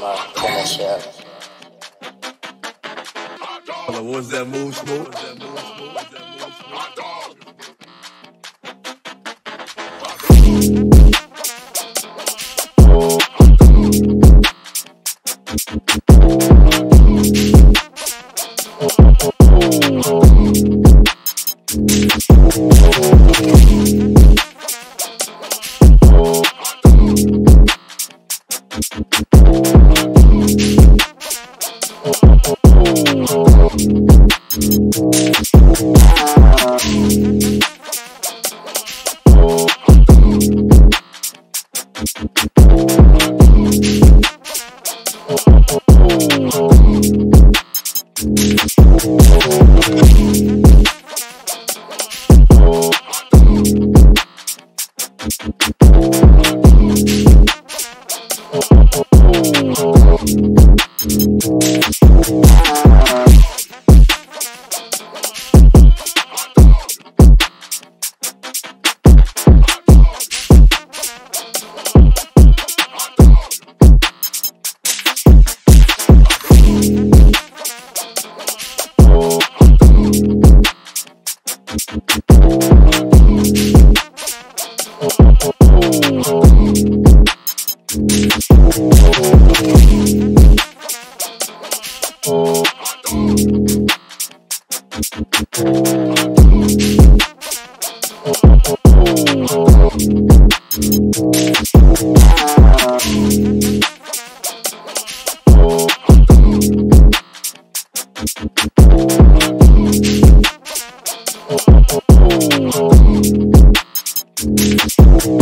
my finisher. Hold on, what was that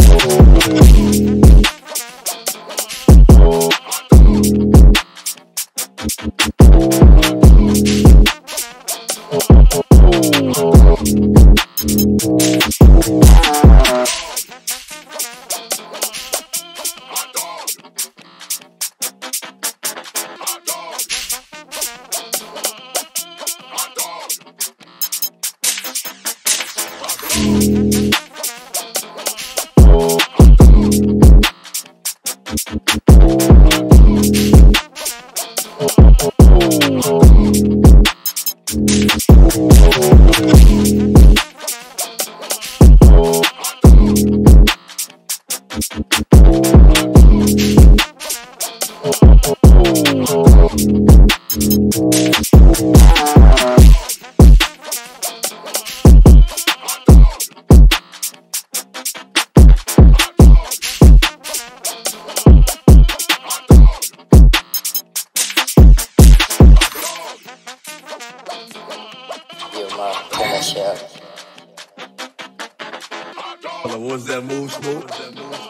Smoke? You my on, what was that move, Smoke?